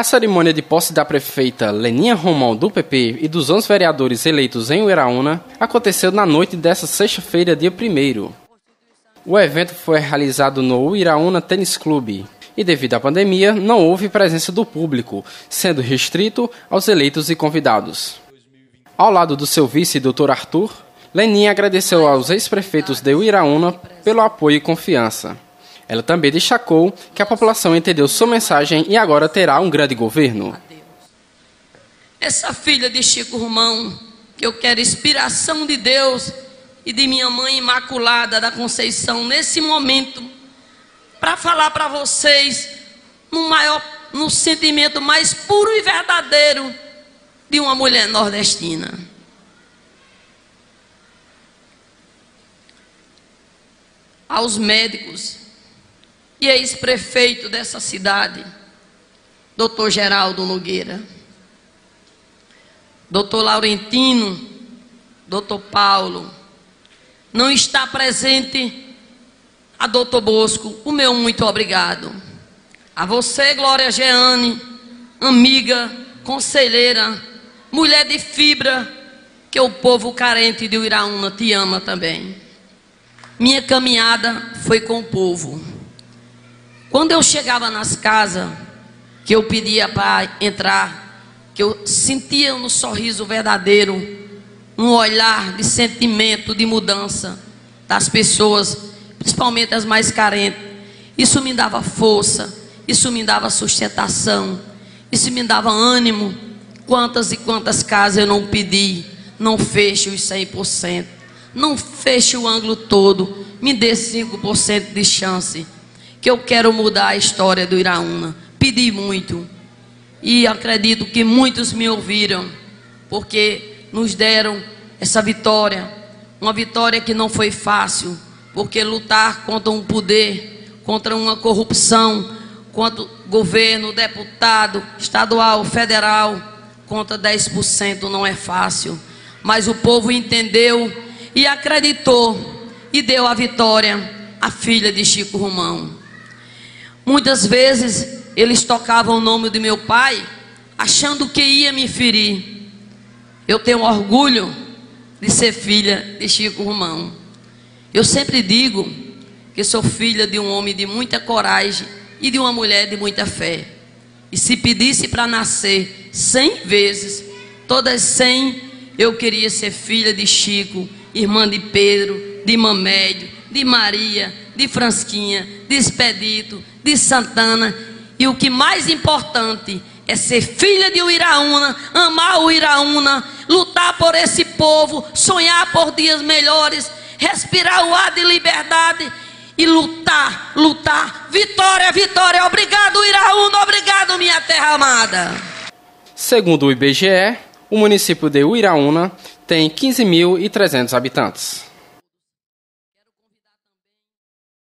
A cerimônia de posse da prefeita Leninha Romão do PP e dos 11 vereadores eleitos em Uiraúna aconteceu na noite desta sexta-feira, dia 1 O evento foi realizado no Uiraúna Tênis Clube e, devido à pandemia, não houve presença do público, sendo restrito aos eleitos e convidados. Ao lado do seu vice, Dr. Arthur, Leninha agradeceu aos ex-prefeitos de Uiraúna pelo apoio e confiança. Ela também destacou que a população entendeu sua mensagem e agora terá um grande governo. Essa filha de Chico Romão, que eu quero inspiração de Deus e de minha mãe imaculada da Conceição nesse momento, para falar para vocês no maior, no sentimento mais puro e verdadeiro de uma mulher nordestina. Aos médicos, e ex-prefeito dessa cidade, doutor Geraldo Nogueira, doutor Laurentino, doutor Paulo, não está presente a doutor Bosco, o meu muito obrigado. A você, Glória Geane, amiga, conselheira, mulher de fibra, que o povo carente de Uiraúna te ama também. Minha caminhada foi com o povo. Quando eu chegava nas casas, que eu pedia para entrar, que eu sentia no sorriso verdadeiro, um olhar de sentimento, de mudança das pessoas, principalmente as mais carentes. Isso me dava força, isso me dava sustentação, isso me dava ânimo. Quantas e quantas casas eu não pedi, não feche os 100%, não feche o ângulo todo, me dê 5% de chance que eu quero mudar a história do Iraúna. Pedi muito. E acredito que muitos me ouviram, porque nos deram essa vitória. Uma vitória que não foi fácil, porque lutar contra um poder, contra uma corrupção, contra governo, deputado, estadual, federal, contra 10% não é fácil. Mas o povo entendeu e acreditou e deu a vitória à filha de Chico Romão. Muitas vezes eles tocavam o nome do meu pai, achando que ia me ferir. Eu tenho orgulho de ser filha de Chico Romão. Eu sempre digo que sou filha de um homem de muita coragem e de uma mulher de muita fé. E se pedisse para nascer cem vezes, todas cem, eu queria ser filha de Chico, irmã de Pedro, de Mamédio, de Maria, de Fransquinha, de Expedito, de Santana. E o que mais importante é ser filha de Uiraúna, amar o Iraúna, lutar por esse povo, sonhar por dias melhores, respirar o ar de liberdade e lutar, lutar. Vitória, vitória. Obrigado, Iraúna. Obrigado, minha terra amada. Segundo o IBGE, o município de Uiraúna tem 15.300 habitantes.